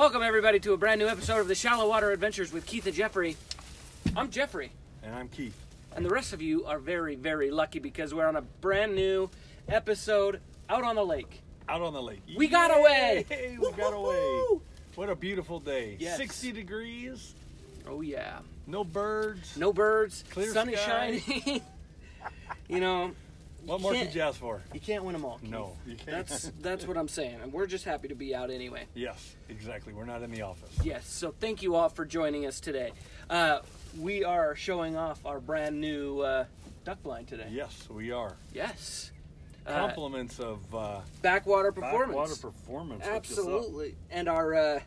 Welcome, everybody, to a brand new episode of the Shallow Water Adventures with Keith and Jeffrey. I'm Jeffrey, And I'm Keith. and the rest of you are very, very lucky because we're on a brand new episode out on the lake. Out on the lake. We got away! Yay, We got away. Woo-hoo-hoo! What a beautiful day. Yes. 60 degrees, Oh, yeah. no birds. No birds, Clear sun is sky. shining. you know, What more could you ask for? you can't win them all. Keith. No, you can't. That's that's what I'm saying, and we're just happy to be out anyway. yes, exactly. We're not in the office. Yes, so thank you all for joining us today. Uh, we are showing off our brand new uh, duck blind today. Yes, we are. Yes. Uh, Compliments of uh, backwater performance. backwater performance. Hook this up. Absolutely. And our uh,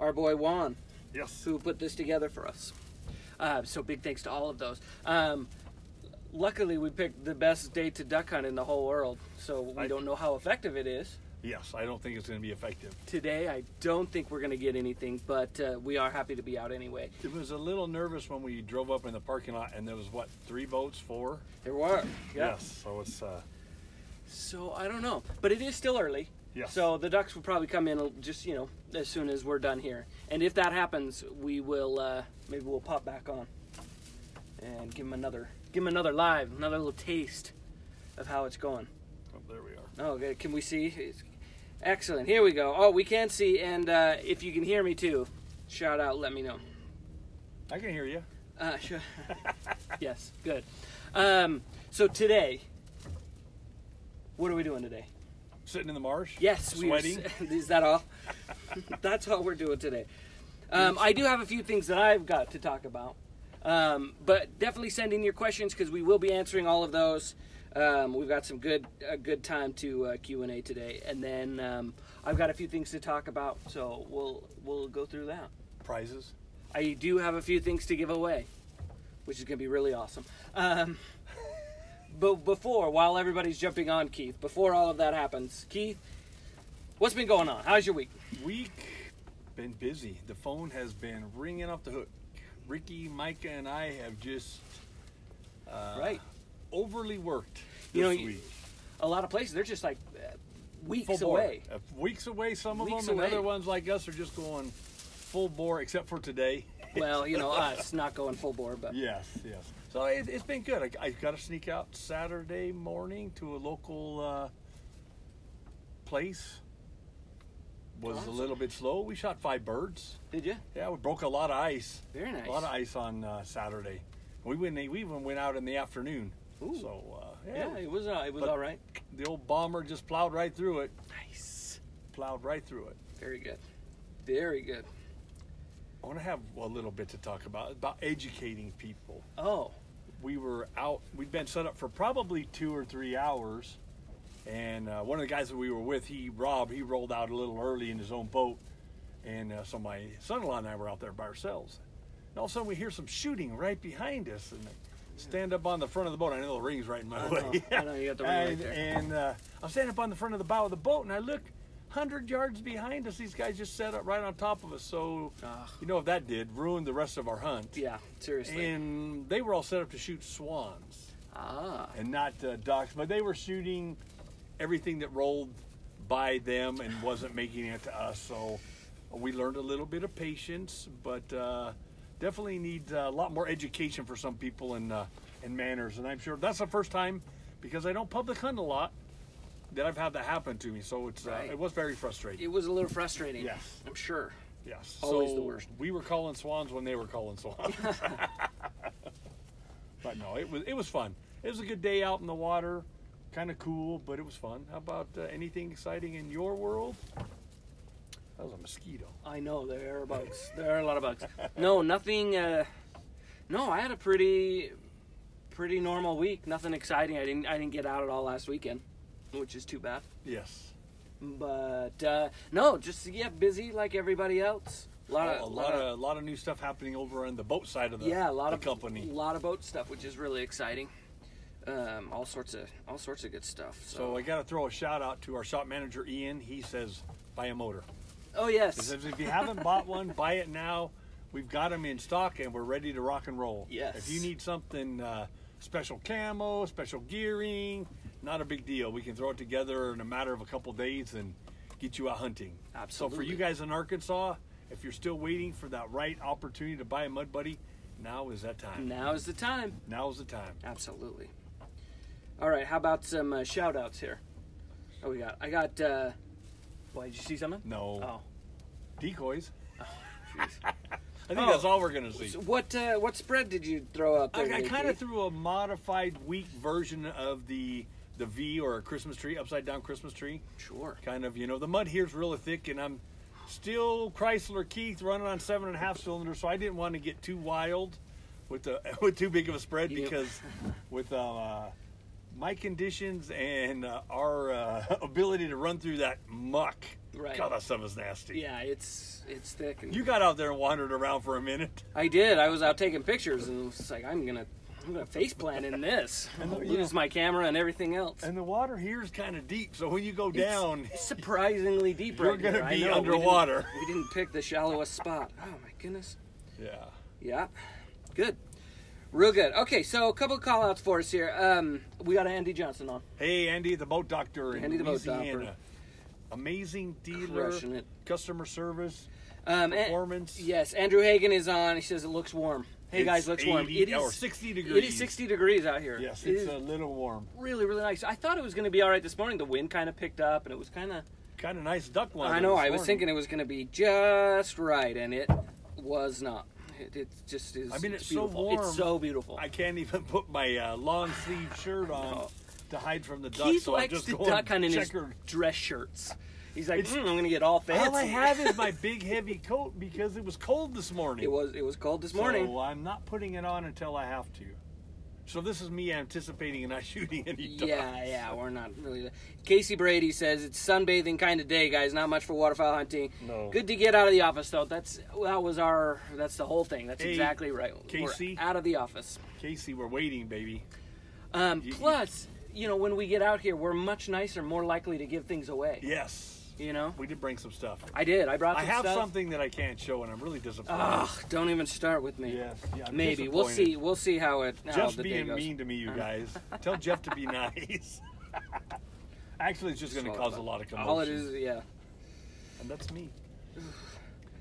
our boy Juan, Yes. who put this together for us. Uh, so big thanks to all of those. Um, luckily, we picked the best day to duck hunt in the whole world, so we I- don't know how effective it is. Yes, I don't think it's going to be effective. Today, I don't think we're going to get anything, but uh, we are happy to be out anyway. It was a little nervous when we drove up in the parking lot and there was what, three boats, four? There were. Yeah. Yes, so it's, uh, So I don't know, but it is still early. yes. So the ducks will probably come in just you know as soon as we're done here, and if that happens, we will uh, maybe we'll pop back on and give them another give them another live, another little taste of how it's going. Oh, there we are. Oh, okay, can we see? It's- excellent. Here we go. Oh, we can see, and uh, if you can hear me too, shout out. Let me know. I can hear you. Uh, sure. yes, good. Um, so today, what are we doing today? Sitting in the marsh. Yes, Sweating. we. Is that all? That's all we're doing today. Um, I do have a few things that I've got to talk about, um, but definitely send in your questions because we will be answering all of those. Um, we've got some good a good time to uh, Q and A today, and then um, I've got a few things to talk about, so we'll we'll go through that. Prizes. I do have a few things to give away, which is going to be really awesome. Um, but before, while everybody's jumping on Keith, before all of that happens, Keith, what's been going on? How's your week? Week been busy. The phone has been ringing off the hook. Ricky, Micah, and I have just uh, Right. overly worked this You know, week. A lot of places they're just like uh, weeks Full away. Uh, weeks away. Some of Weeks them, away. and other ones like us are just going full bore, except for today. Well, you know us not going full bore, but Yes, yes. So it, it's been good. I, I got to sneak out Saturday morning to a local uh, place. Was Awesome. a little bit slow. We shot five birds. did you? Yeah, we broke a lot of ice. Very nice. A lot of ice on uh, Saturday. We went. We even went out in the afternoon. Ooh. So uh, Yeah, yeah, it was uh, it was all right. the old bomber just plowed right through it. Nice. Plowed right through it. Very good. Very good. I want to have a little bit to talk about about educating people. Oh, we were out. We'd been set up for probably two or three hours, and uh, one of the guys that we were with, he Rob, he rolled out a little early in his own boat, and uh, so my son-in-law and I were out there by ourselves. And all of a sudden, we hear some shooting right behind us, and stand up on the front of the boat. I know the ring's right in my I way. know. I know, you got the ring right and, there. And uh, I'm standing up on the front of the bow of the boat, and I look. Hundred yards behind us, these guys just set up right on top of us. So, Ugh. you know, if that did ruin the rest of our hunt. yeah. Seriously. And they were all set up to shoot swans ah. and not uh, ducks, but they were shooting everything that rolled by them and wasn't making it to us. So we learned a little bit of patience, but uh, definitely need uh, a lot more education for some people and uh, and manners. And I'm sure that's the first time because I don't public hunt a lot that I've had that happen to me. So it's Right. uh, it was very frustrating. It was a little frustrating. Yes. I'm sure. yes, always so the worst. We were calling swans when they were calling swans. But no, it was it was fun. It was a good day out in the water, kind of cool, but it was fun. How about uh, anything exciting in your world? That was a mosquito. I know there are bugs. there are a lot of bugs. No, nothing. Uh, no, I had a pretty, pretty normal week. Nothing exciting. I didn't. I didn't get out at all last weekend, which is too bad. Yes, But uh, no, just yeah, busy like everybody else. A lot of a of, lot of a lot of new stuff happening over on the boat side of the yeah, a lot of company. a lot of boat stuff, which is really exciting. Um, all sorts of all sorts of good stuff. So, So I got to throw a shout out to our shop manager Ian. He says buy a motor. oh He yes, says if you haven't bought one, buy it now. We've got them in stock and we're ready to rock and roll. Yes. If you need something uh, special camo, special gearing, not a big deal. We can throw it together in a matter of a couple days and get you out hunting. Absolutely. So for you guys in Arkansas, If you're still waiting for that right opportunity to buy a Mud Buddy, now is that time. Now is the time. Now is the time. Absolutely. All right, how about some uh, shout outs here? Oh, we got. I got. Uh, why, did you see something? No Oh, decoys. jeez. I think Oh. that's all we're gonna see. So what uh, what spread did you throw up there? I, I kind of threw a modified weak version of the the V or a Christmas tree, upside down Christmas tree. Sure. Kind of, you know, the mud here's really thick, and I'm still Chrysler Keith running on seven and a half cylinders, so I didn't want to get too wild with the with too big of a spread because with uh, my conditions and uh, our uh, ability to run through that muck, Right. God, that stuff is nasty. Yeah, it's it's thick. And You got out there and wandered around for a minute. I did. I was out taking pictures, and it was like, I'm gonna I'm gonna face plant in this. And the- lose my camera and everything else. And the water here is kind of deep, so when you go down, It's surprisingly deep You're right gonna here. Be know, we didn't- underwater. We didn't, pick the shallowest spot. Oh my goodness. yeah. Yeah, good, real good. Okay, so a couple of call outs for us here. Um, we got Andy Johnson on, Hey, Andy, the boat doctor in Andy the boat doctor. Amazing dealer, crushing it. customer service, Um, and- performance. yes, Andrew Hagen is on. He says it looks warm. Hey It's guys, looks warm. It is or 60 degrees. is 60 degrees out here. Yes, it's is a little warm. really, really nice. I thought it was going to be all right this morning. The wind kind of picked up, and it was kind of. Kind of nice duck weather. I know. I was morning. thinking it was going to be just right, and it was not. It, it just is. I mean, it's so beautiful. warm. It's so beautiful. I can't even put my uh, long sleeve shirt on to hide from the ducks. Keith so likes just to duck of in his dress shirts. He's like, "Mm, I'm going to get all fancy. All I have is my big heavy coat because it was cold this morning. It was. It was cold this morning. So I'm not putting it on until I have to. So this is me anticipating and not shooting any ducks. Yeah, yeah, we're not really. Casey Brady says it's sunbathing kind of day, guys. Not much for waterfowl hunting. No. Good to get out of the office though. That's that was our. That's the whole thing. That's Hey, exactly right. Casey. We're out of the office. Casey, we're waiting, baby. Um, You- plus, you know, when we get out here, we're much nicer, more likely to give things away. Yes. You know, We did bring some stuff. I did. I brought. I have stuff. something that I can't show, and I'm really disappointed. Ugh, don't even start with me. Yes. Yeah, I'm Maybe we'll see. We'll see how it. How Jeff's the day being mean to me, you guys. Tell Jeff to be nice. Actually, it's just going to cause a lot of commotion. All it is, yeah, And that's me.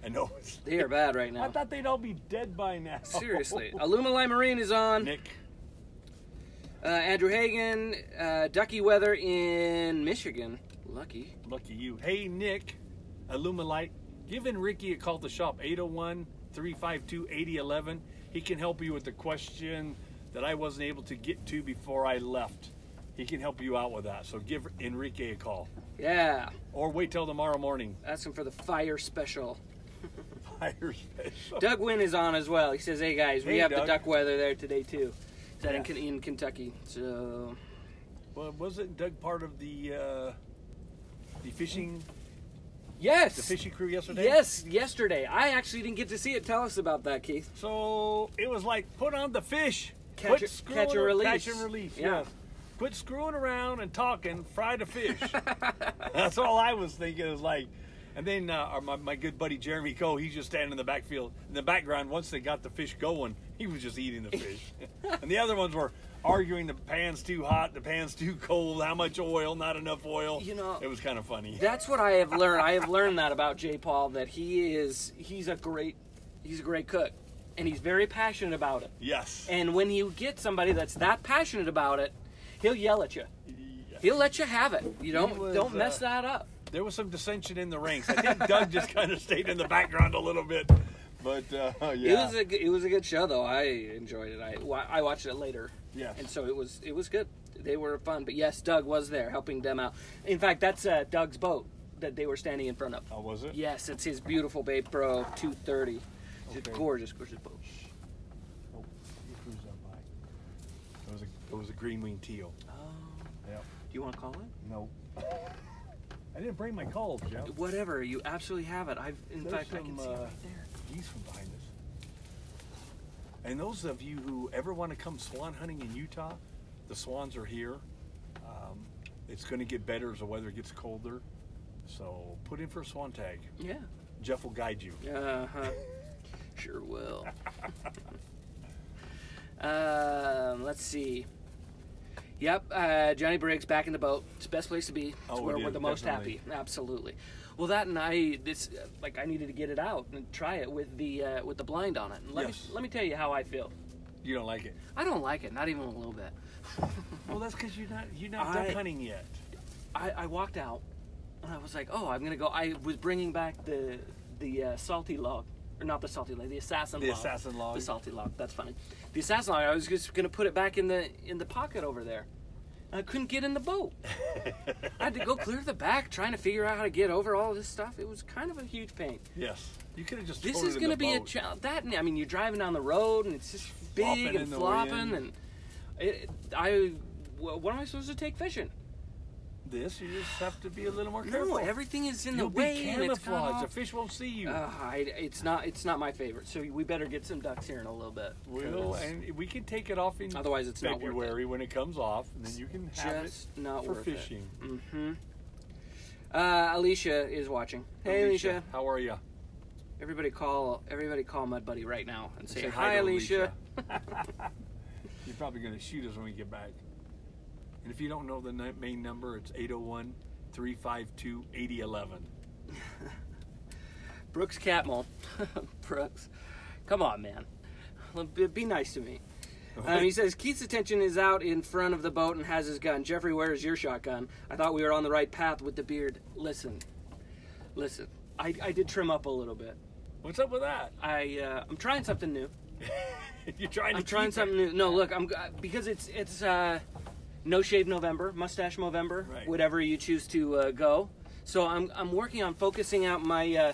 I know. they are bad right now. I thought they'd all be dead by now. Seriously, Alumali Marine is on. Nick. Uh, Andrew Hagen, uh, Ducky Weather in Michigan. Lucky. Lucky you. Hey, Nick, Illuminite, give Enrique a call at the shop, 801 352 8011. He can help you with the question that I wasn't able to get to before I left. He can help you out with that. So give Enrique a call. Yeah, Or wait till tomorrow morning. ask him for the fire special. Fire special. Doug Wynn is on as well. He says, "Hey guys, we Hey, have the duck weather there today too." Is that in, Yes. Ken- in Kentucky? So Well, wasn't Doug part of the uh, the fishing yes, the fishing crew yesterday? yes. Yesterday, I actually didn't get to see it. Tell us about that, Keith. So it was like put on the fish, Catch Quit it- screwing catch and release. catch and release. Yeah. Yes. Quit screwing around and talking. Fry the fish. That's all I was thinking. Is like, and then uh, our, my, my good buddy Jeremy Coe, he's just standing in the backfield in the background. Once they got the fish going, he was just eating the fish, and the other ones were arguing the pan's too hot, the pan's too cold, how much oil, not enough oil. You know, it was kind of funny. That's what I have learned. I have learned that about Jay Paul that he is he's a great he's a great cook, and he's very passionate about it. yes. And when you get somebody that's that passionate about it, he'll yell at you. Yeah. He'll let you have it. You don't was, don't mess uh, that up. there was some dissension in the ranks. I think Doug just kind of stayed in the background a little bit, but uh, yeah. It was a it was a good show though. I enjoyed it. I I watched it later, yes. and so it was it was good. They were fun. But yes, Doug was there helping them out. In fact, that's uh, Doug's boat that they were standing in front of. Oh, was it? Yes, it's his beautiful Bay Pro 230. It's a gorgeous, gorgeous boat. Oh, he cruised up by. It was a it was a green wing teal. Oh, Yep. do you want to call it? No. I didn't bring my calls, Jeff. Whatever. You absolutely have it. I've in There's fact I can some, see it uh, right there. Geese from behind us. And those of you who ever want to come swan hunting in Utah, the swans are here. Um, it's going to get better as the weather gets colder. So put in for a swan tag. Yeah. Jeff will guide you. Uh huh. sure will. um, let's see. Yep, uh, Johnny Briggs back in the boat. It's the best place to be. It's Oh, where we're the most definitely. happy. Absolutely. Well, that and I this like I needed to get it out and try it with the uh, with the blind on it. And let Yes. me let me tell you how I feel. You don't like it. I don't like it, not even a little bit. Well, that's because you're not you're not I- duck hunting yet. I, I walked out and I was like, oh, I'm gonna go. I was bringing back the the uh, salty log, or not the salty log, the assassin The log. assassin log. The salty log. That's funny. The assassin log. I was just gonna put it back in the in the pocket over there. I couldn't get in the boat. I had to go clear the back, trying to figure out how to get over all this stuff. It was kind of a huge pain. yes, you could have just. This is going to be a boat. challenge. That I mean, you're driving down the road and it's just big Flopping and flopping, and it, I. What am I supposed to take fishing? This you just have to be a little more careful. No, everything is in You'll the way be it's cut camouflaged. The fish won't see you. Uh, I, it's not. It's not my favorite. So we better get some ducks here in a little bit. 'cause and we can take it off in Otherwise, it's not worth it. February when it comes off, and then you can have just it not for fishing. it. Mm-hmm. Uh, Alicia is watching. Hey, Alicia. how are you? Everybody call. Everybody call Mud Buddy right now and say, Say hi, to Alicia. You're probably going to shoot us when we get back. And if you don't know the main number, it's 801 352 8011. Brooks Catmull. Brooks, come on, man. Be- nice to me. Um, he says Keith's attention is out in front of the boat and has his gun. Jeffrey, where is your shotgun? I thought we were on the right path with the beard. Listen, listen. I, I did trim up a little bit. What's up with that? I uh, I'm trying something new. You're trying to I'm trying something new. No, look, I'm because it's it's uh, no shave November, mustache November, Right. whatever you choose to uh, go. So I'm I'm working on focusing out my uh,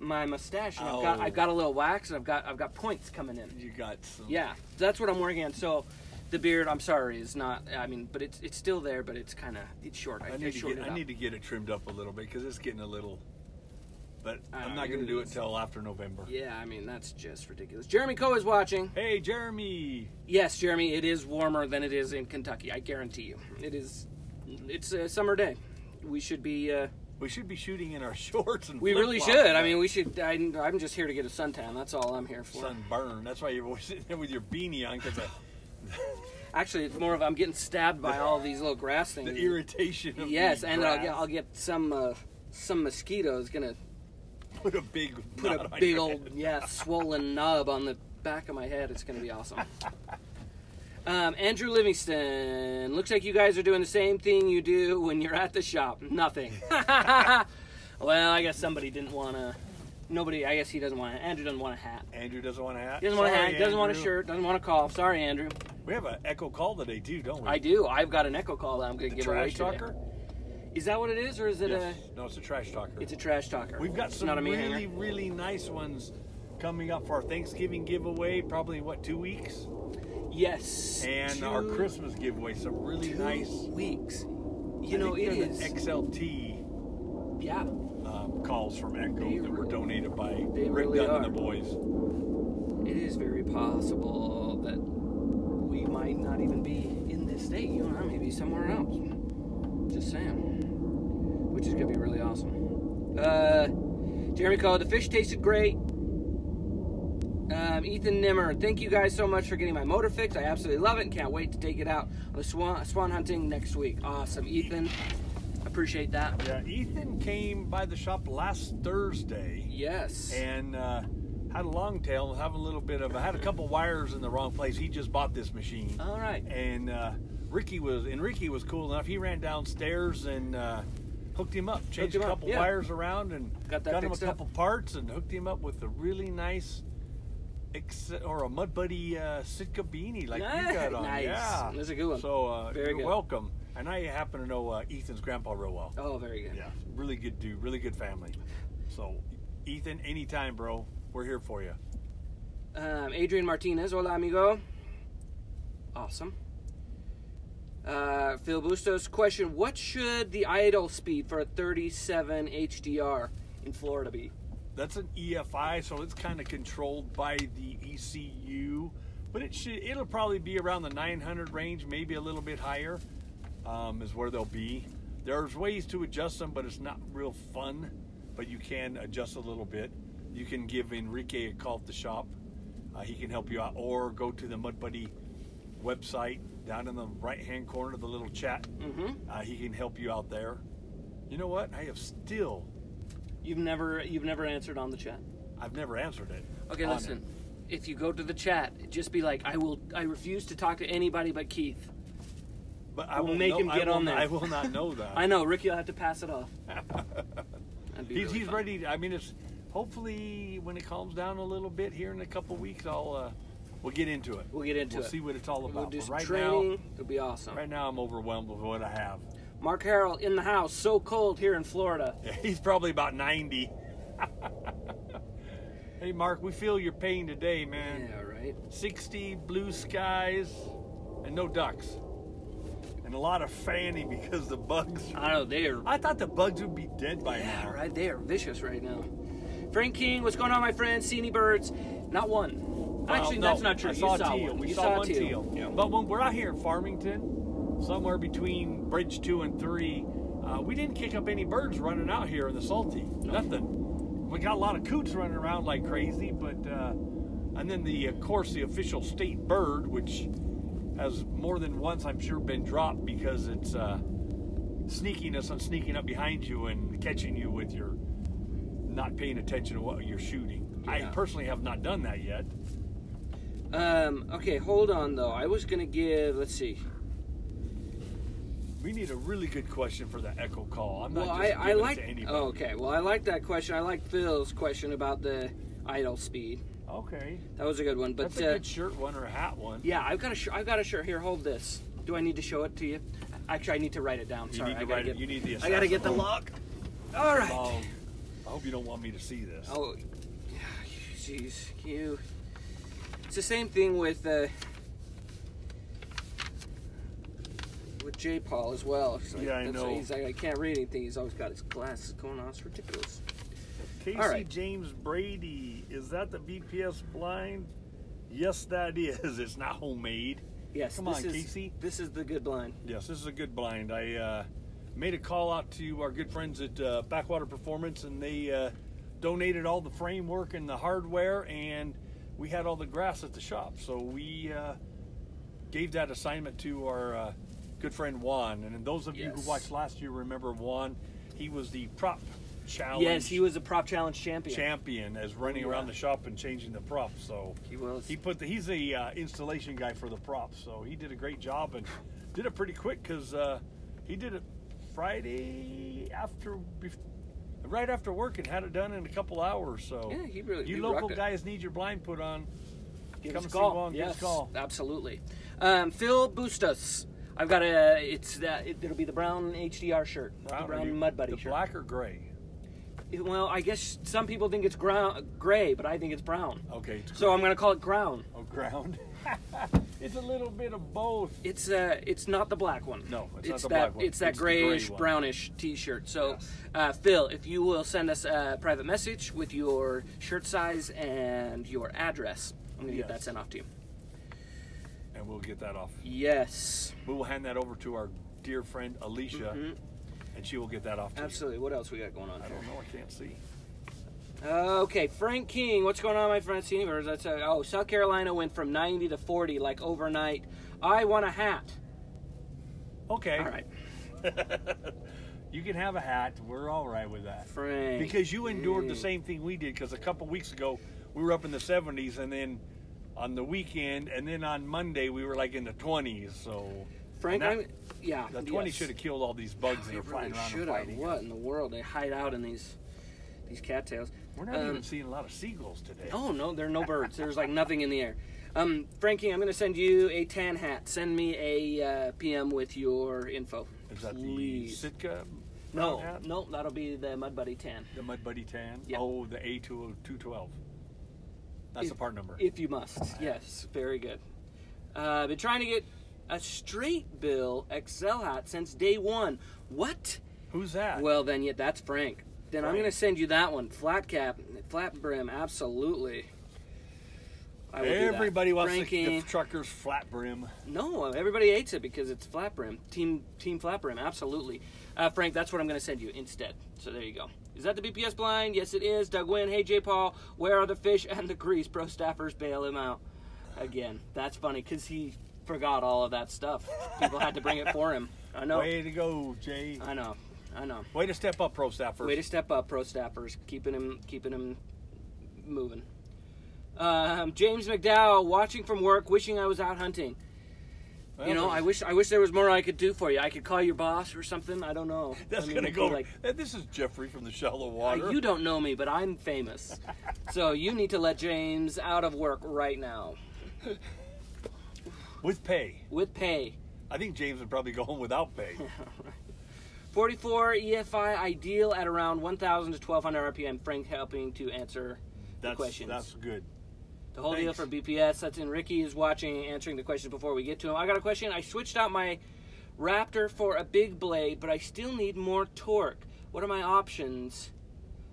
my mustache. And I've got Oh. I've got a little wax and I've got I've got points coming in. You got some. Yeah, that's what I'm working on. So the beard, I'm sorry, is not. I mean, but it's it's still there, but it's kind of it's short. I, I need to get I need to get it trimmed up a little bit because it's getting a little. But I'm not going to do it until after November. Yeah, I mean that's just ridiculous. Jeremy Coe is watching. Hey, Jeremy. Yes, Jeremy, it is warmer than it is in Kentucky. I guarantee you. It is. It's a summer day. We should be. Uh, We should be shooting in our shorts and we really should. I mean, we should. I, I'm just here to get a suntan. That's all I'm here for. sunburn. That's why you're always sitting there with your beanie on because Actually, it's more of I'm getting stabbed by all these little grass things. the irritation. Of Yes, the and I'll get I'll get some uh, some mosquitoes gonna put a big put a big old yeah swollen nub on the back of my head. It's gonna be awesome. Um, Andrew Livingston, looks like you guys are doing the same thing you do when you're at the shop. Nothing. well, I guess somebody didn't want to. Nobody. I guess he doesn't want. Andrew doesn't want a hat. Andrew doesn't want a hat. He doesn't want a hat. Doesn't want a Andrew. shirt. Doesn't want a call. Sorry, Andrew. We have an echo call today too, don't we? I do. I've got an echo call that I'm going to give away trash today. Is that what it is, or is it Yes. No, it's a trash talker. It's a trash talker. We've got some a really, hanger. really nice ones coming up for our Thanksgiving giveaway. Probably what two weeks, Yes. and two- our Christmas giveaway. Some really two nice. weeks. You I know, it the XLT yeah. um, calls from Echo They that were really- donated by Rick really Dunn and the boys. It is very possible that we might not even be in this state. You and I may be somewhere else. Just saying. Which is going to be really awesome. Uh, Jeremy called. The fish tasted great. Um, Ethan Nimmer, thank you guys so much for getting my motor fixed. I absolutely love it and can't wait to take it out on the swan, swan hunting next week. Awesome. Ethan, appreciate that. Yeah, Ethan came by the shop last Thursday Yes. and uh, had a long tail, have a little bit of. I had a couple wires in the wrong place. He just bought this machine. All right. and uh, Ricky was and Ricky was cool enough. He ran downstairs and uh, hooked him up, changed him a up, couple yeah. wires around, and Got that him a up. couple parts, and hooked him up with a really nice. Ex- or a Mud Buddy uh, Sitka beanie like you got on. Nice. Yeah, That's a good one. So uh, Very you're good. welcome. And I happen to know uh, Ethan's grandpa real well. Oh, very good. Yeah, really good dude, really good family. So, Ethan, anytime, bro, we're here for you. Um, Adrian Martinez, hola amigo. Awesome. Uh, Phil Bustos, question: What should the idle speed for a 37 HDR in Florida be? That's an EFI, so it's kind of controlled by the ECU, but it should it'll probably be around the 900 range, maybe a little bit higher, um, is where they'll be. There's ways to adjust them, but it's not real fun. But you can adjust a little bit. You can give Enrique a call at the shop. Uh, he can help you out, or go to the Mud Buddy website down in the right-hand corner, of the little chat. Mm-hmm. Uh, he can help you out there. You know what? I have still You've never you've never answered on the chat. I've never answered it. Okay, listen. If you go to the chat, just be like, I will. I refuse to talk to anybody but Keith. But I We'll make know- him get on there. I will not know that. I know Ricky will have to pass it off. He's, really he's fun. ready. I mean, it's hopefully when it calms down a little bit here in a couple weeks, I'll uh, we'll get into it. We'll get into we'll it. see what it's all about. We'll do But some right training. It'll be awesome. right now I'm overwhelmed with what I have. Mark Harrell in the house. So cold here in Florida. Yeah, he's probably about 90. hey, Mark, we feel your pain today, man. Yeah, right. 60 blue skies and no ducks. And a lot of fanning because the bugs. I know they are. I thought the bugs would be dead by Yeah, now. right. They are vicious right now. Frank King, what's going on, my friend? See any birds? Not one. Actually, no, that's not true. I You saw, saw teal. one. We You saw, saw one teal. teal. Yeah. But when we're out here in Farmington, somewhere between Bridge Two and Three, uh, we didn't kick up any birds running out here in the salty. Nothing. We got a lot of coots running around like crazy, but uh, and then the of course the official state bird, which has more than once I'm sure been dropped because it's uh, sneaking us and sneaking up behind you and catching you with your not paying attention to what you're shooting. I personally have not done that yet. Um, okay, hold on though. I was gonna give. Let's see. We need a really good question for the echo call. I'm not Well, just I, I like. to anybody. Oh, okay. Well, I like that question. I like Phil's question about the idle speed. Okay. That was a good one. But That's a uh, good shirt one or a hat one. yeah, I've got a. Sh- I've got a shirt here. Hold this. Do I need to show it to you? Actually, I need to write it down. You Sorry, need to I gotta it- get. you need the I gotta get the log. All right. Oh, I hope you don't want me to see this. Oh, Yeah. jeez, you. It's the same thing with uh, with J. Paul as well. Like- Yeah, I know. He's like, I can't read anything. He's always got his glasses going on. It's ridiculous. Casey right. James Brady, is that the BPS blind? Yes, that is. It's not homemade. Yes. Come this on, is, Casey. This is the good blind. Yes, this is a good blind. I uh, made a call out to our good friends at uh, Backwater Performance, and they uh, donated all the framework and the hardware, and we had all the grass at the shop. So we uh, gave that assignment to our uh, good friend Juan. And those of you who watched last year remember Juan. He was the prop challenge Yes, he was a prop challenge champion. champion as running Yeah. around the shop and changing the props. So He was. he put the, he's a uh, installation guy for the props, so he did a great job and did it pretty quick because uh, he did it Friday after, right after work and had it done in a couple hours. So Yeah, he really- you he local rocked it. guys need your blind put on. Give Come us a see call. Juan, give us yes, call. absolutely. Um, Phil Bustos. I've got a. It's that. It, it'll be the brown HDR shirt. the brown you- Mud Buddy the shirt. black or gray? Well, I guess some people think it's ground, gray, but I think it's brown. Okay, it's So I'm going to call it ground. oh, ground. it's a little bit of both. It's uh, it's not the black one. No, it's not the that, black one. It's that It's the gray grayish, brownish T-shirt. So, Yes. uh, Phil, if you will send us a private message with your shirt size and your address, I'm going to get that sent off to you. And we'll get that off. Yes, We will hand that over to our dear friend Alicia, Mhm. and she will get that off to you. absolutely. What else we got going on I here? don't know. I can't see. Okay, Frank King, what's going on, my friend? Seniors, that's uh, oh, South Carolina went from 90 to 40 like overnight. I want a hat. Okay. All right, you can have a hat. We're all right with that. Frank. Because you endured the same thing we did. Because a couple weeks ago we were up in the 70s, and then on the weekend, and then on Monday we were like in the 20s. So Frank, that- yeah. the 20s yes. should have killed all these bugs that are flying around should have. What in the world? They hide out in these these cattails. We're not Um, even seeing a lot of seagulls today. Oh no, there are no birds. There's like nothing in the air. Um, Frankie, I'm going to send you a tan hat. Send me a uh, PM with your info. Is that Please. the Sitka? No, hat? no, that'll be the Mud Buddy tan. The Mud Buddy Tan? Yeah. Oh, the A212. That's If- the part number. If you must. Yes, very good. Uh, been trying to get a straight bill XL hat since day one. What? Who's that? Well, then, yeah, that's Frank. Then I'm going to send you that one. Flat cap, flat brim, absolutely. I will do that. Everybody wants the, the trucker's flat brim. No, everybody hates it because it's flat brim. Team Team flat brim, absolutely. Uh, Frank, that's what I'm going to send you instead. So there you go. Is that the BPS blind? Yes, it is. Doug Wynn. Hey, J. Paul. Where are the fish and the grease? Pro staffers bail him out. Again, that's funny because he forgot all of that stuff. People had to bring it for him. I know. Way to go, Jay. I know. I know. Way to step up, pro staffers. Way to step up, pro staffers, keeping him keeping him moving. Um, James McDowell, watching from work, wishing I was out hunting. You know, I wish I wish there was more I could do for you. I could call your boss or something. I don't know. That's I mean, gonna go like. This is Jeffrey from the shallow "Uh, water. You don't know me, but I'm famous. so you need to let James out of work right now with pay. with pay. I think James would probably go home without pay. 44 EFI ideal at around 1,000 to 1,200 RPM. Frank helping to answer the That's questions. that's good. The whole deal for BPS. That's in Ricky is watching, answering the questions before we get to him. I got a question. I switched out my Raptor for a big blade, but I still need more torque. What are my options?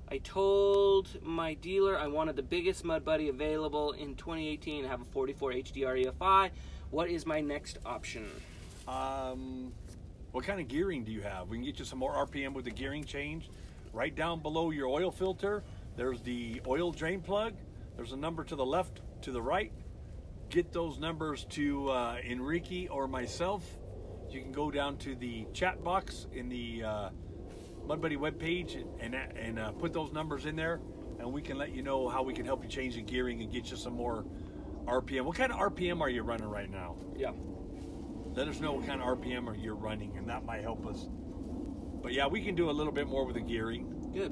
I told my dealer I wanted the biggest Mud Buddy available in 2018 I have a 44 HDR EFI. What is my next option? Um, what kind of gearing do you have? We can get you some more RPM with the gearing change. Right down below your oil filter, there's the oil drain plug. There's a number to the left, to the right. Get those numbers to uh, Enrique or myself. You can go down to the chat box in the uh, Mud Buddy webpage and and uh, put those numbers in there, and we can let you know how we can help you change the gearing and get you some more RPM. What kind of RPM are you running right now? Yeah. Let us know what kind of RPM are you're running, and that might help us. But yeah, we can do a little bit more with the gearing. Good.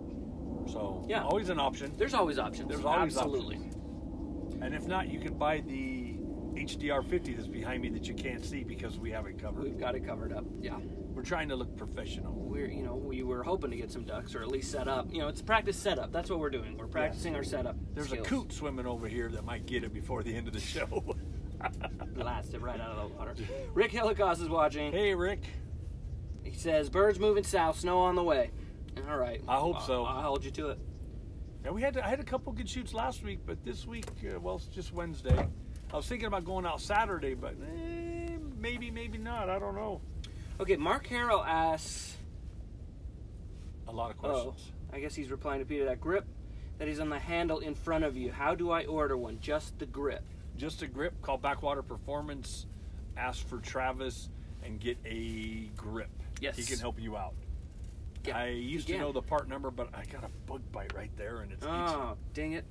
So Yeah. always an option. There's always options. There's always Absolutely. And if not, you can buy the HDR50 that's behind me that you can't see because we have it covered. We've got it covered up. Yeah. We're trying to look professional. we're you know we were hoping to get some ducks or at least set up you know it's practice setup that's what we're doing we're practicing our setup There's skills. a coot swimming over here that might get it before the end of the show. blast it right out of the water rick hillicoss is watching hey, Rick. he says birds moving south snow on the way all right I hope I'll- so. i'll hold you to it Yeah, we had I had a couple good shoots last week, but this week, uh, well, it's just Wednesday. I was thinking about going out Saturday, but eh, maybe, maybe not. I don't know. okay mark harrell asks A lot of oh questions. i guess he's replying to peter that grip that is on the handle in front of you how do i order one just the grip Just a grip. Call Backwater Performance. Ask for Travis and get a grip. Yes. he can help you out. Yeah, I used to know the part number, but I got a bug bite right there, and it's oh dang it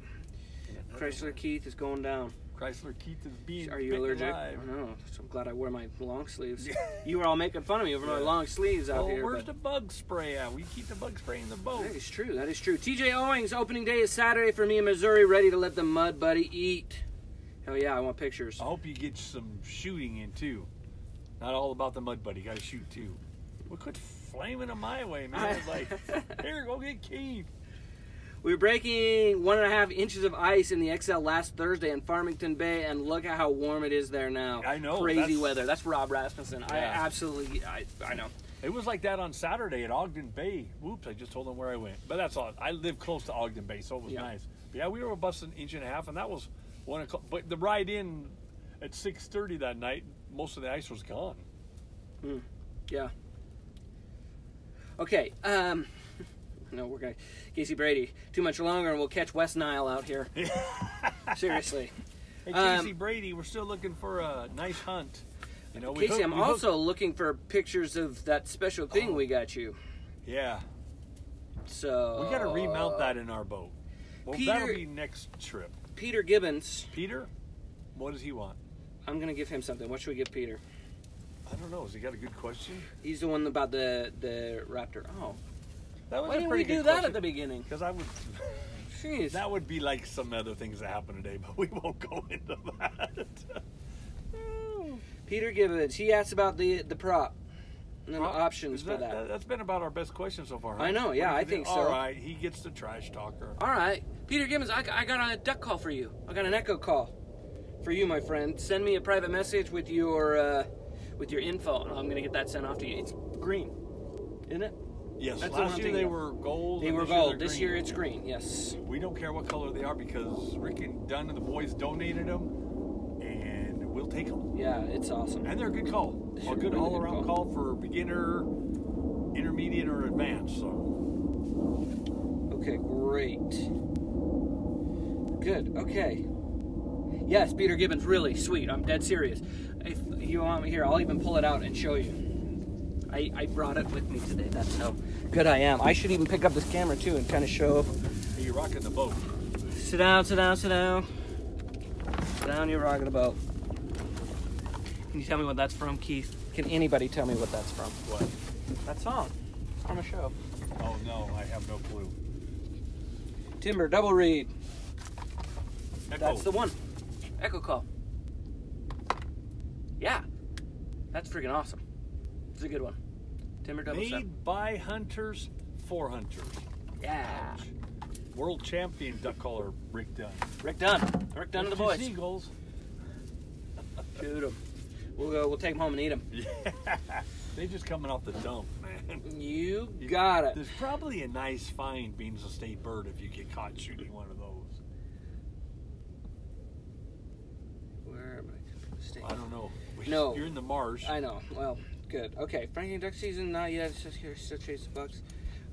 chrysler keith is going down Chrysler Keith is being Are you allergic? alive. I know. So I'm glad I wore my long sleeves. you were all making fun of me over my long sleeves out Oh, here. where's but- the bug spray at? We keep the bug spray in the boat. That is true. That is true. TJ Owings, opening day is Saturday for me in Missouri, ready to let the mud buddy eat. Hell yeah, I want pictures. I hope you get some shooting in too. Not all about the mud buddy. Got to shoot too. Well, quit flaming them my way, man. It's like, here, go get Keith. We were breaking one and a half inches of ice in the XL last Thursday in Farmington Bay, and look at how warm it is there now. I know, Crazy that's- weather. That's Rob Rasmussen. I absolutely, I, I know. It was like that on Saturday at Ogden Bay. Whoops, I just told them where I went. But that's all. I live close to Ogden Bay, so it was Yeah. nice. But yeah, we were busting an inch and a half, and that was one o'clock. But the ride in at six thirty that night, most of the ice was gone. Yeah. Okay. Um, no, we're gonna Casey Brady too much longer, and we'll catch West Nile out here. Seriously. Hey, Um, Casey Brady, we're still looking for a nice hunt. You know, we Casey, hooked- I'm hooked- also looking for pictures of that special thing Oh. we got you. yeah. So We got to remount that in our boat. Well, Peter- that'll be next trip. Peter Gibbons. Peter, what does he want? I'm gonna give him something. What should we give Peter? I don't know. Has he got a good question? He's the one about the the raptor. Oh, That was why a didn't we do that question. at the beginning? Because I would. Jeez. That would be like some other things that happened today, but we won't go into that. Peter Gibbons. He asked about the the prop and then the options Is for that. That's been about our best question so far. Huh? I know, yeah, I think so. All right, he gets the trash talker. All right, Peter Gibbons. I, I got a duck call for you. I got an echo call for you, my friend. Send me a private message with your uh, with your info, and I'm gonna get that sent off to you. It's green, isn't it? Yes, That's the one last I'm year they were gold. They were this year gold. they're This year it's green. Yes. We don't care what color they are because Rick and Dunn and the boys donated them, and we'll take them. Yeah, it's awesome. And they're a good call. A good really all-around call. call. for beginner, intermediate, or advanced. So Okay, great. Good. Okay. Yes, Peter Gibbons, really sweet. I'm dead serious. If you want me here, I'll even pull it out and show you. I, I brought it with me today. That's how good I am. I should even pick up this camera too and kind of show. Hey, you're rocking the boat. Sit down, sit down, sit down. Sit down, you're rocking the boat. Can you tell me what that's from, Keith? Can anybody tell me what that's from? What? That song. It's from a show. Oh no, I have no clue. Timber, double reed. Echo. That's the one. Echo call. Yeah. That's freaking awesome. It's a good one. Timber double Made set. by hunters for hunters. Yeah. World champion duck caller Rick Dunn. Rick Dunn. Rick Dunn and the boys. Seagulls. Shoot them. We'll go. We'll take them home and eat them. Yeah. They just coming off the dump, man. You got it. There's probably a nice fine being a state bird if you get caught shooting one of those. Where am I? Don't know. No. You're in the marsh. I know. Well, good. Okay, Frankie duck season. Not yet. It's just here. Still chasing bucks.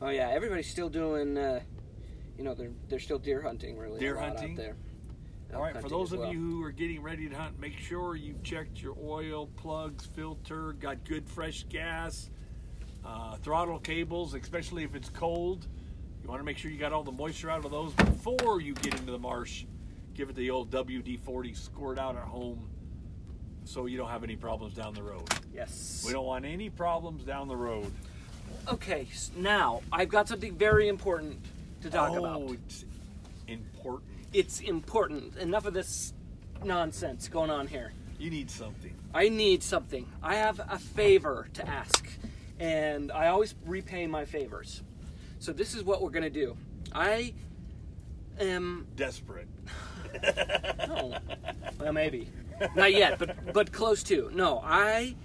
Oh yeah, everybody's still doing. Uh, you know, they're they're still deer hunting. Really, Deer hunting? out there. All right, for those as of you who are getting ready to hunt, make sure you've checked your oil, plugs, filter, got good fresh gas, uh, throttle cables, especially if it's cold. You want to make sure you got all the moisture out of those before you get into the marsh. Give it the old WD 40 squirt out at home so you don't have any problems down the road. Yes. We don't want any problems down the road. Okay, now I've got something very important to talk oh, about. it's important. It's important. Enough of this nonsense going on here. You need something. I need something. I have a favor to ask, and I always repay my favors. So this is what we're gonna do. I am Desperate. no, well maybe not yet, but but close to. No, I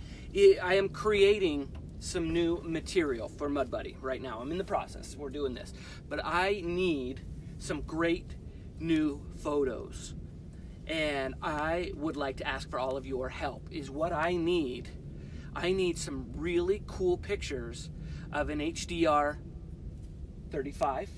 I am creating some new material for Mud Buddy right now. I'm in the process. We're doing this, but I need some great new photos, and I would like to ask for all of your help. Is what I need. I need some really cool pictures of an HDR 35.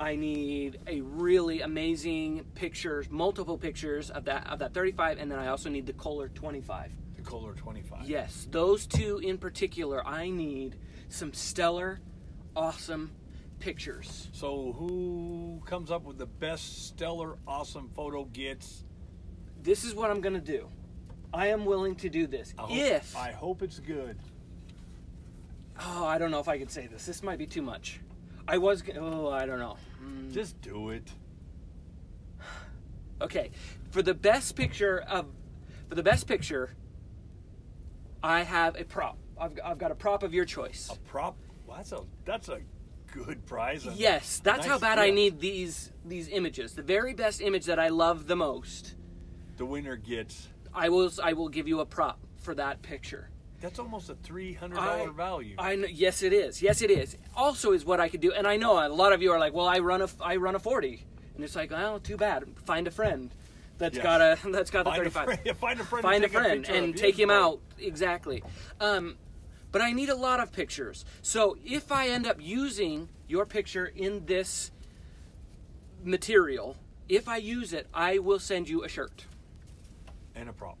I need a really amazing pictures, multiple pictures of that of that 35, and then I also need the Kohler 25. The Kohler 25. Yes, those two in particular. I need some stellar, awesome pictures. So who comes up with the best stellar awesome photo gets? This is what I'm gonna do. I am willing to do this. I hope, if I hope it's good. oh, I don't know if I can say this. This might be too much. I was. g- Oh, I don't know. Mm. Just do it. Okay, for the best picture of, for the best picture, I have a prop. I've, I've got a prop of your choice. A prop. Well, that's a that's a good prize. and Yes, that's how nice bad I gift. need these these images. The very best image that I love the most. The winner gets. I will I will give you a prop for that picture. That's almost a three hundred dollar value. I know, yes, it is. Yes, it is. Also, is what I could do, and I know a lot of you are like, "Well, I run a I run a 40," and it's like, "Well, too bad. Find a friend that's Yes. got a that's got the a 35." find a friend. find and a take friend picture and take him out exactly um, but i need a lot of pictures so if i end up using your picture in this material if i use it i will send you a shirt and a prop.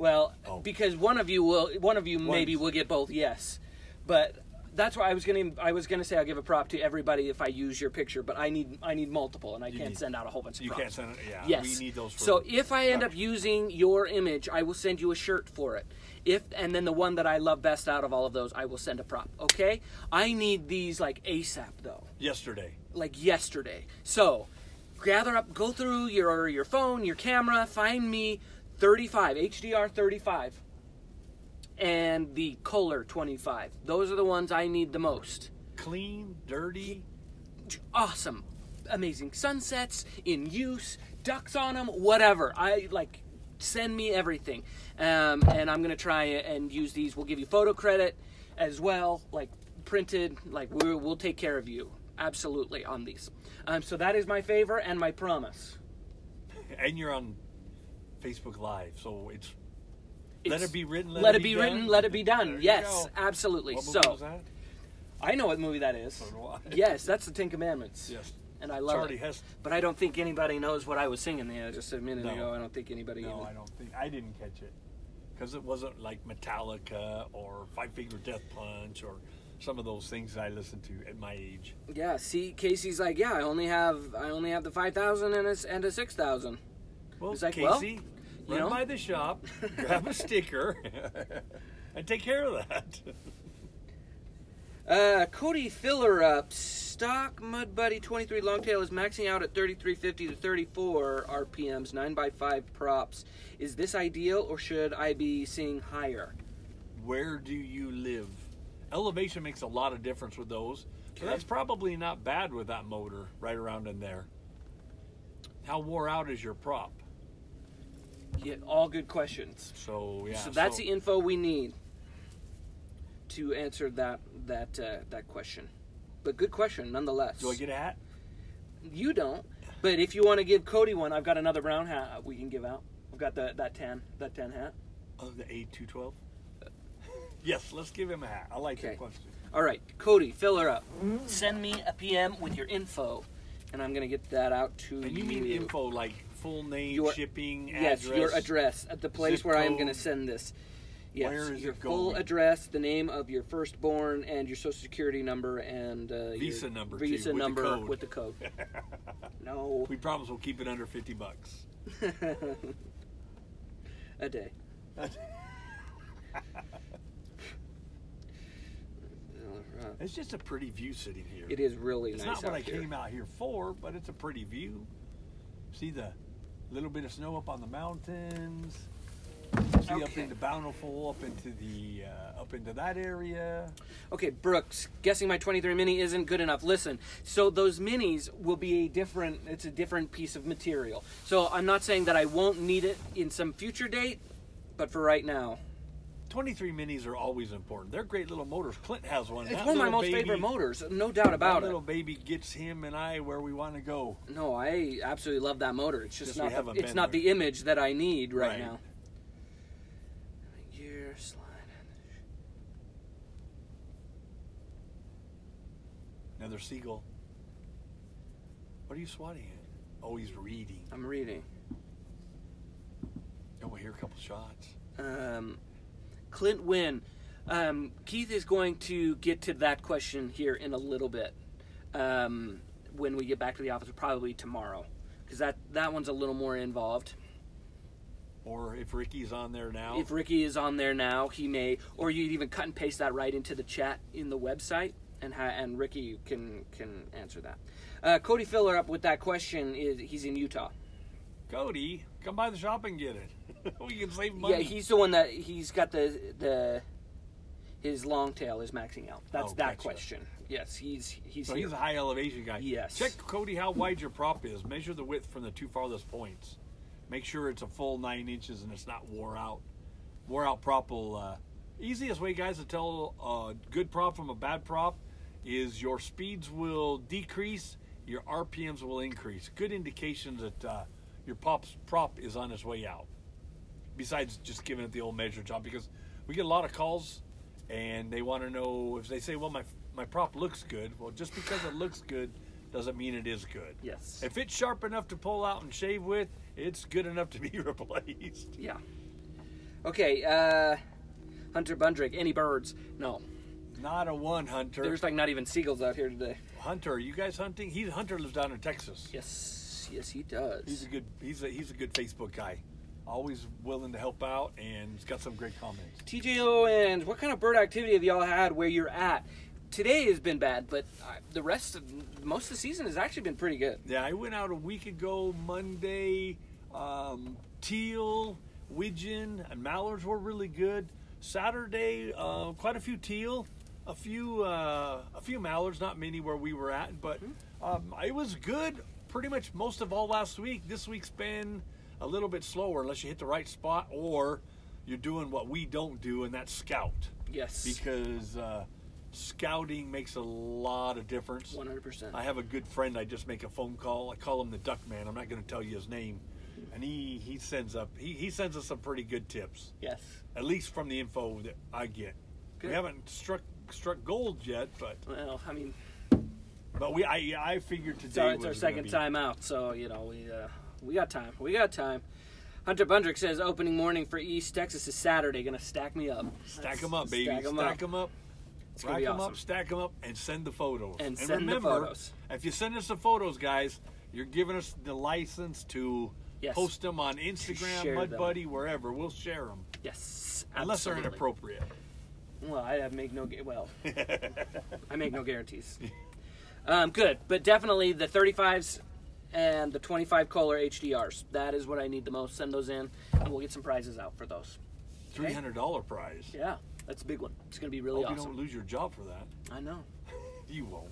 Well Oh. because one of you will one of you maybe will get both yes but that's why I was gonna I was gonna say I'll give a prop to everybody if I use your picture, but I need I need multiple and I can't need- send out a whole bunch of You props. can't send it. Yeah. Yes. We need those. For so if I end up using your image, I will send you a shirt for it. If and then the one that I love best out of all of those, I will send a prop. Okay? I need these like ASAP though, yesterday. like yesterday. So gather up, go through your your phone, your camera, find me 35 HDR 35 and the Kohler 25. Those are the ones I need the most Clean, dirty. awesome, amazing sunsets in use, ducks on them, whatever. I like send me everything, um, and I'm gonna try and use these. We'll give you photo credit as well, like printed. Like we'll, we'll take care of you absolutely on these. Um, so that is my favor and my promise. And you're on Facebook Live, so it's let it be written. Let, it be, done. written. Let it be done. you Yes, absolutely. What so movie was that? I know what movie that is. So yes, that's the Ten Commandments. Yes. and I love it. Heston. But I don't think anybody knows what I was singing there just a minute No. ago. I don't think anybody. No, even- I don't think I didn't catch it because it wasn't like Metallica or Five Finger Death Punch or some of those things I listen to at my age. Yeah. See, Casey's like, yeah, I only have I only have the five thousand and a and a six thousand. Well, It's like, Casey, well, you run know. by the shop, grab a sticker, and take care of that. Uh, Cody Fillerup. Stock Mud Buddy 23 Longtail is maxing out at 3350 to 34 RPMs, 9x5 props. Is this ideal or should I be seeing higher? Where do you live? Elevation makes a lot of difference with those. So Okay. that's probably not bad with that motor right around in there. How wore out is your prop? Yeah, all good questions. So yeah. so that's the info we need to answer that that uh, that question. But good question nonetheless. Do I get a hat? You don't. But if you want to give Cody one, I've got another brown hat we can give out. I've got the that tan that tan hat. Oh, the A two twelve. Yes, let's give him a hat. I like Okay. that question. All right, Cody, fill her up. Send me a PM with your info, and I'm gonna get that out to you. And you mean info like full name, Your- shipping, Yes, address? Yes, your address at the place where I am gonna send this. Yes, your full going? address, the name of your firstborn, and your social security number and uh, Visa your number, too, Visa with the number code. with the code. no, We promise we'll keep it under fifty bucks. a day. It's just a pretty view sitting here. It is really It's nice not what I here. came out here for, but it's a pretty view. See the little bit of snow up on the mountains. See up into Bountiful, up into the uh, up into that area. Okay, Brooks, guessing my 23 mini isn't good enough. Listen, so those minis will be a different it's a different piece of material. So I'm not saying that I won't need it in some future date, but for right now. 23 minis are always important. They're great little motors. Clint has one. It's That one of my most baby- favorite motors, no doubt about that it. little baby gets him and I where we want to go. No, I absolutely love that motor. It's just Just not the, it's not there. the image that I need right, Right. now. Gear slide. Another seagull. What are you swatting at? Oh, he's reading. I'm reading. Oh, we hear a couple shots. Um, Clint Wynn. Um, Keith is going to get to that question here in a little bit. Um, when we get back to the office, probably tomorrow, because that that one's a little more involved. Or if Ricky's on there now. If Ricky is on there now, he may, or you'd even cut and paste that right into the chat in the website, and ha- and Ricky can can answer that. Uh, Cody Fillerup with that question is he's in Utah. Cody, come by the shop and get it. we can save money. Yeah, he's the one that he's got the the his long tail is maxing out. That's Oh, that gotcha. question. Yes, he's he's So here. he's a high elevation guy. Yes. Check Cody how wide your prop is. Measure the width from the two farthest points. Make sure it's a full nine inches and it's not wore out. Wore out prop will. Uh, easiest way, guys, to tell a good prop from a bad prop is your speeds will decrease, your RPMs will increase. Good indication that uh, your pop's prop is on its way out. Besides just giving it the old measure job, because we get a lot of calls and they want to know if they say, "Well, my my prop looks good." Well, just because it looks good doesn't mean it is good. yes. If it's sharp enough to pull out and shave with, it's good enough to be replaced. yeah. Okay. Uh, Hunter Bundrick. Any birds? No. Not a one hunter. There's like not even seagulls out here today. Hunter, you guys hunting? He's Hunter lives down in Texas. Yes. Yes, he does. He's a good he's a he's a good Facebook guy. Always willing to help out and he's got some great comments. TJO and what kind of bird activity have y'all had where you're at? Today has been bad, but uh, the rest of most of the season has actually been pretty good. Yeah, I went out a week ago Monday. Um, teal, widgeon, and mallards were really good. Saturday, uh, quite a few teal, a few uh, a few mallards, not many where we were at, but um, it was good. Pretty much most of all last week. This week's been a little bit slower unless you hit the right spot or you're doing what we don't do, and that's scout Yes. because uh, scouting makes a lot of difference. 100%. I have a good friend. I just make a phone call. I call him the Duck Man. I'm not going to tell you his name, and he he sends up he, he sends us some pretty good tips, yes. at least from the info that I get. Good. We haven't struck struck gold yet, but Well, I mean, but we I I figured today it's our, it's our second be- time out, so you know we uh, we got time. We got time. Hunter Bundrick says opening morning for East Texas is Saturday. Gonna stack me up. Stack them up, baby. Stack 'em Stack up. them up. gonna Rack be them awesome. up, stack them up, and send the photos. And send the remember, photos. If you send us the photos, guys, you're giving us the license to Yes. post them on Instagram, them. MudBuddy, wherever. We'll share them. Yes, Unless they're inappropriate. Well, I have make no well, I make no guarantees. Um, good, but definitely the 35s and the 25 Kohler HDRs. That is what I need the most. Send those in, and we'll get some prizes out for those. Three hundred dollar prize. Yeah, that's a big one. It's gonna be really Hope you don't lose your job for that. I know. You won't.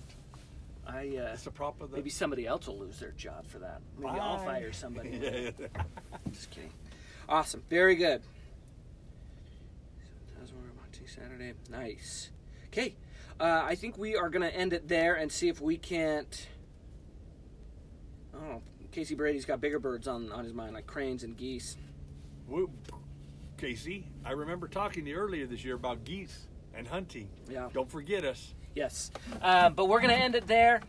I uh, It's a prop of the. maybe somebody else will lose their job for that. Maybe I'll fire somebody. yeah. yeah. Just kidding. Awesome. Very good. That's what we're about Saturday. Nice. Okay. Uh, I think we are going to end it there and see if we can't. Oh, Casey Brady's got bigger birds on, on his mind, like cranes and geese. Whoop. Casey, I remember talking to you earlier this year about geese and hunting. Yeah. Don't forget us. Yes. Um, but we're going to end it there.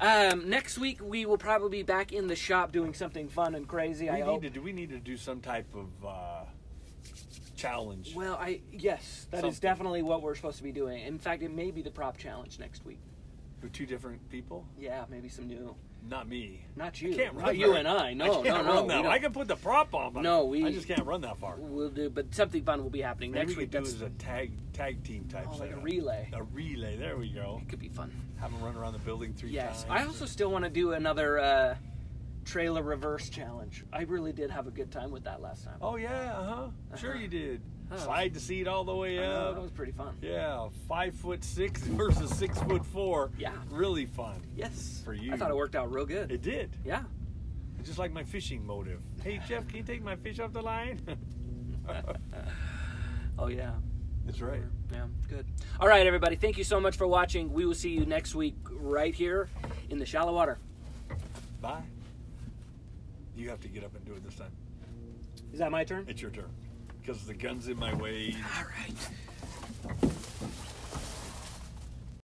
Um, next week, we will probably be back in the shop doing something fun and crazy. We I need hope. to do. We need to do some type of uh, challenge. Well, I yes, that is Something. definitely what we're supposed to be doing. In fact, it may be the prop challenge next week. with two different people. Yeah, maybe some new. Not me. Not you. I can't Not run you that- and I. No, I can't no, no. Run we that. don't. I can put the prop on, but No, we- I just can't run that far. We'll do, but something fun will be happening Maybe next we week. could do That's as a tag tag team type. oh, like a relay. A relay. There we go. It could be fun. Have them run around the building three Yes, times. I also still want to do another uh, trailer reverse challenge. I really did have a good time with that last time. Oh yeah. Uh huh. Sure Uh-huh. you did. Slide the seat all the way I know, up. that was pretty fun. Yeah, five foot six versus six foot four. Yeah. Really fun. Yes, For you. I thought it worked out real good. It did. yeah. It's just like my fishing motive. Hey Jeff, can you take my fish off the line? Oh yeah. That's right. Yeah, good. All right, everybody. Thank you so much for watching. We will see you next week right here in the shallow water. Bye. You have to get up and do it this time. Is that my turn? It's your turn. Because the gun's in my way. All right.